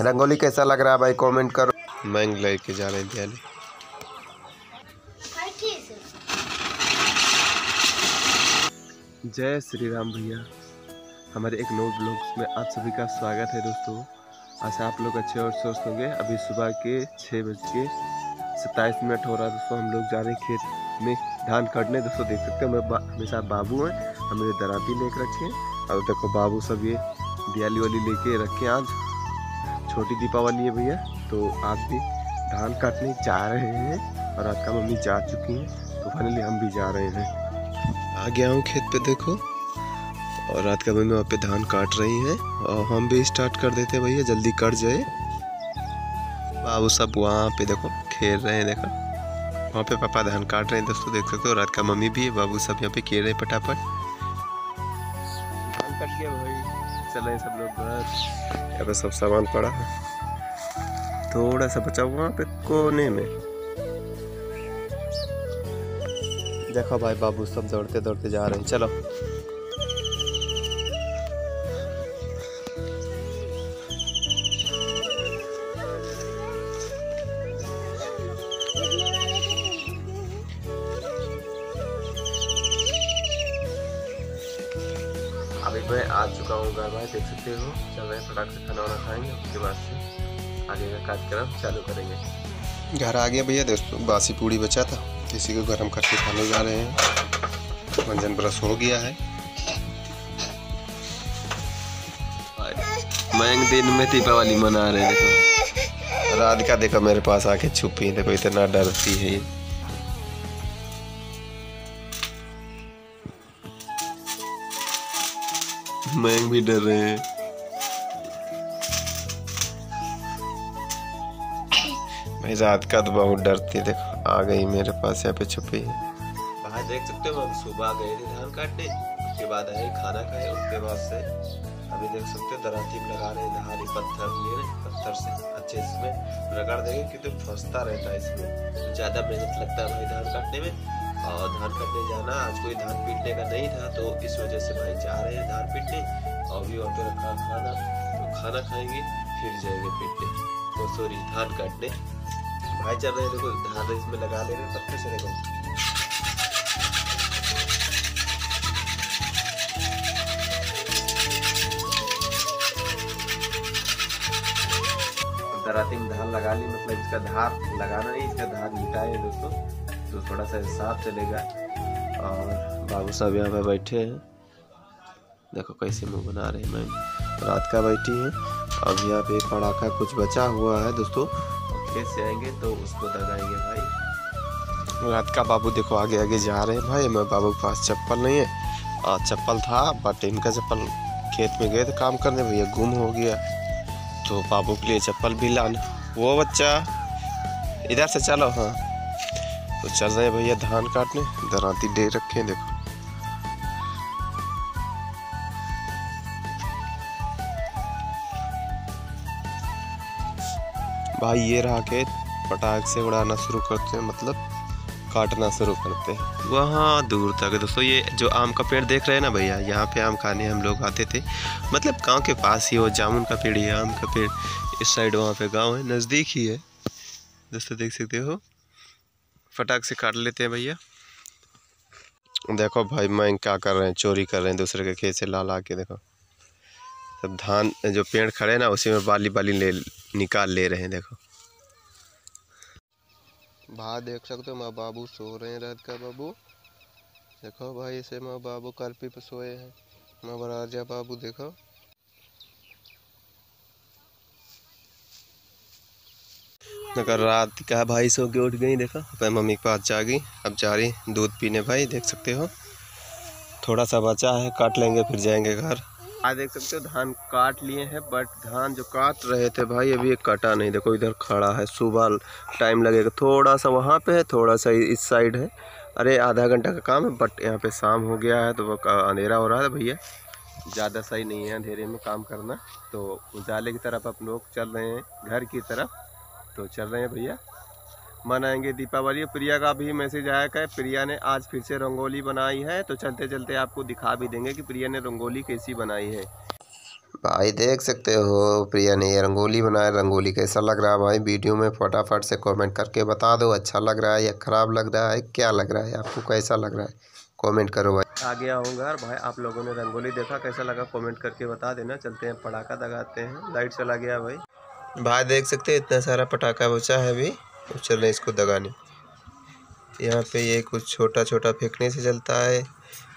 रंगोली कैसा लग रहा है भाई? कमेंट करो। मैंग लेके जा रहे हैं दियाली। जय श्री राम भैया। हमारे एक नोट ब्लॉग्स में आप सभी का स्वागत है दोस्तों। आशा आप लोग अच्छे और स्वस्थ होंगे। अभी सुबह के छः बज के सत्ताईस मिनट हो रहा है दोस्तों। हम लोग जा रहे हैं खेत में धान काटने। दोस्तों देख सकते हैं मैं बा, मेरे साथ बाबू हैं। हम मेरे दराती लेकर रखे हैं। और देखो बाबू सब ये दियाली वाली लेके रखे हैं आज। छोटी दीपावली है भैया तो आप भी धान काटने जा रहे हैं और आपका मम्मी जा चुकी हैं तो फाइनली हम भी जा रहे हैं। आ गया हूँ खेत पे देखो, और रात का मम्मी वहाँ पे धान काट रही हैं, और हम भी स्टार्ट कर देते हैं भैया, जल्दी कट जाए। बाबू सब वहाँ पे देखो, खेल रहे हैं देखो। वहाँ पे पापा धान काट रहे हैं, दोस्तों देख सकते हो, रात का मम्मी भी है, बाबू सब यहाँ पे खेल रहे हैं फटाफट। धान कट गया भाई। चल रहे सब लोग घर। यहाँ पे सब सामान पड़ा है। थोड़ा सा बचा हुआ वहाँ पे कोने में। देखो भाई बाबू, सब दौड़ते दौड़ते जा रहे हैं। चलो। मैं आ चुका हूँ घर भाई देख सकते हो। चल रहे फटाक से खाना वाना खाएँगे उसके बाद से आगे का कार्यक्रम चालू करेंगे। घर आ गया भैया दोस्तों बासी पूड़ी बचा था। किसी को गर्म करके खाने जा रहे हैं। मंजन ब्रश हो गया है। मैं दिन में दीपावली मना रहे देखो। राधिका देखो मेरे पास आके छुपी है देखो इतना डरती है ये मैं भी डर रहे हैं। भाई रात का तो बहुत डरती है देखो आ गई मेरे पास यहाँ पे छुपी। है बाहर देख सकते हो हम सुबह गए थे धान काटने। उसके बाद आए खाना खाए उसके बाद से अभी देख सकते हो दराती में लगा रहे हैं धारी पत्थर ले रहे पत्थर से अच्छे इसमें रगड़ देंगे क्योंकि फंसता रहता है इसमें। ज़्यादा मेहनत लगता है भाई धान काटने में। और धान काटने जाना, आज कोई धान पीटने का नहीं था तो इस वजह से भाई जा रहे हैं धान पीटने। और भी पे रखा खाना तो खाना खाएँगे, फिर जाएँगे पीटने। तो सॉरी धान काटने। भाई चल रहे देखो, धान इसमें लगा ले रहे पत्थर से देखो। धान लगा ली मतलब इसका धार लगाना नहीं, इसका धार मिटाए दोस्तों। तो थोड़ा सा हिसाब चलेगा। और बाबू साहब यहाँ पे बैठे हैं। देखो कैसे मुँह बना रहे हैं। मैम रात का बैठी है। अब यहाँ पे पड़ाका कुछ बचा हुआ है दोस्तों। खेत से आएँगे तो उसको दगाएँगे भाई। रात का बाबू देखो आगे आगे जा रहे हैं भाई। मैं बाबू के पास चप्पल नहीं है। और चप्पल था बट इनका चप्पल खेत में गए थे काम करने। भैया गुम हो गया। तो बाबू के लिए चप्पल भी लाना। वो बच्चा, इधर से चलो। हाँ। तो चल रहे भैया धान काटने। दराती दे रखे हैं, देखो। भाई ये रहा के पटाख से उड़ाना शुरू करते हैं मतलब काटना शुरू करते हैं। वहाँ दूर तक दोस्तों, ये जो आम का पेड़ देख रहे हैं ना भैया, यहाँ पे आम खाने हम लोग आते थे। मतलब गाँव के पास ही वो जामुन का पेड़ है आम का पेड़, इस साइड वहाँ पे गाँव है, नज़दीक ही है। दोस्तों देख सकते हो? फटाक से काट लेते हैं भैया। देखो भाई मैं क्या कर रहे हैं चोरी कर रहे हैं दूसरे के खेत से ला ला के देखो। सब धान जो पेड़ खड़े हैं ना उसी में बाली बाली ले निकाल ले रहे हैं देखो। बाहर देख सकते हो माँ बाबू सो रहे हैं रात का बाबू। देखो भाई ऐसे माँ बाबू करपी पे सोए हैं। माँ राजा बाबू देखो। अगर रात का भाई, सो के उठ गई, देखो। अपने मम्मी के पास जा गई। अब जा रही दूध पीने भाई, देख सकते हो। थोड़ा सा बचा है, काट लेंगे, फिर जाएँगे घर। आज देख सकते हो, धान काट लिए हैं बट धान जो काट रहे थे भाई, अभी ये कटा नहीं। देखो, इधर खड़ा है, सुबह टाइम लगेगा। थोड़ा सा वहाँ पे है थोड़ा सा इस साइड है। अरे, आधा घंटा का काम है बट यहाँ पे शाम हो गया है तो वो अंधेरा हो रहा है भैया। ज़्यादा सही नहीं है अंधेरे में काम करना। तो उजाले की तरफ़ अपन लोग चल रहे हैं, घर की तरफ़। तो चल रहे हैं भैया। मनाएँगे दीपावली। प्रिया का भी मैसेज आया कि प्रिया ने आज फिर से रंगोली बनाई है। तो चलते चलते आपको दिखा भी देंगे कि प्रिया ने रंगोली कैसी बनाई है। भाई देख सकते हो प्रिया ने ये रंगोली बनाया रंगोली कैसा लग रहा है भाई? वीडियो में फटाफट से कमेंट करके बता दो अच्छा लग रहा है या ख़राब लग रहा है? क्या लग रहा है? आपको कैसा लग रहा है? कमेंट करो भाई। आ गया हूँ घर। भाई आप लोगों ने रंगोली देखा? कैसा लगा? कमेंट करके बता देना। चलते हैं पटाखा दगाते हैं। लाइट चला गया भाई। भाई देख सकते हैं, इतना सारा पटाखा बचा है अभी। चल रहे इसको दगाने। यहाँ पे ये कुछ छोटा छोटा फेंकने से जलता है।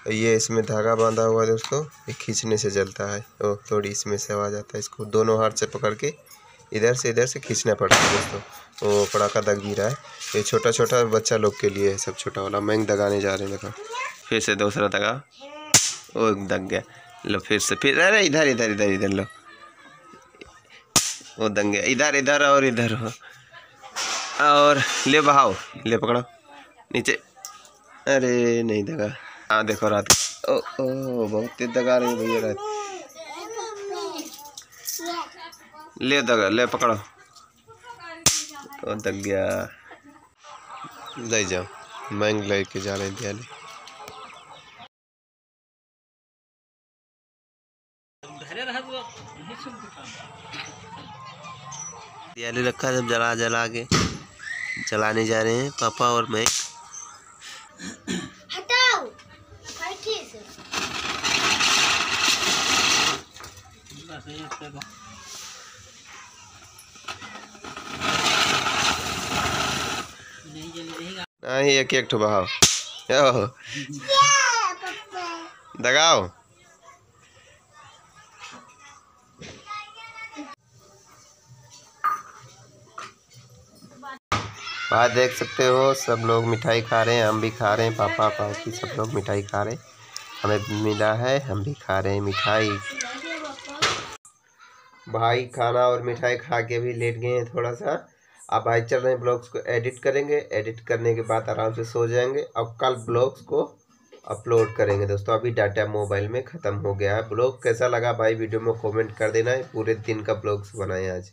और ये इसमें धागा बांधा हुआ है दोस्तों, ये खींचने से जलता है। तो थोड़ी इसमें से आवाज़ आता है इसको। दोनों हाथ से पकड़ के इधर से इधर से खींचना पड़ता है दोस्तों। वो पटाखा दग भी रहा है। ये छोटा छोटा बच्चा लोग के लिए है, सब छोटा वाला। मैंग दगाने जा रहे हैं, देखो। फिर से दूसरा दगा। वो दग गया। लो, फिर से, फिर, अरे, इधर इधर इधर इधर, लो। वो दंग। इधर इधर और इधर हो। और ले बहाओ, ले पकड़ो। नीचे। अरे, नहीं दगा। हाँ देखो रात ओ ओ, बहुत तेज दगा रही भैया रात। ले दगा, ले पकड़ो। ओ, दग गया। ले जाओ। मैंग लेके जा रहे हैं दियाली दियाली रखा जब जला जला के। जलाने जा रहे हैं पापा और मैं। हटाओ। नहीं एक एक ठो बहाओ। दगाओ। भाई देख सकते हो, सब लोग मिठाई खा रहे हैं, हम भी खा रहे हैं, पापा, पापी सब लोग मिठाई खा रहे हैं। हमें मिला है, हम भी खा रहे हैं मिठाई। भाई खाना और मिठाई खा के भी लेट गए हैं थोड़ा सा अब भाई चल रहे हैं ब्लॉग्स को एडिट करेंगे। एडिट करने के बाद आराम से सो जाएँगे। अब कल ब्लॉग्स को अपलोड करेंगे दोस्तों। अभी डाटा मोबाइल में ख़त्म हो गया है ब्लॉग। कैसा लगा भाई वीडियो में कमेंट कर देना है। पूरे दिन का ब्लॉग्स बनाए आज।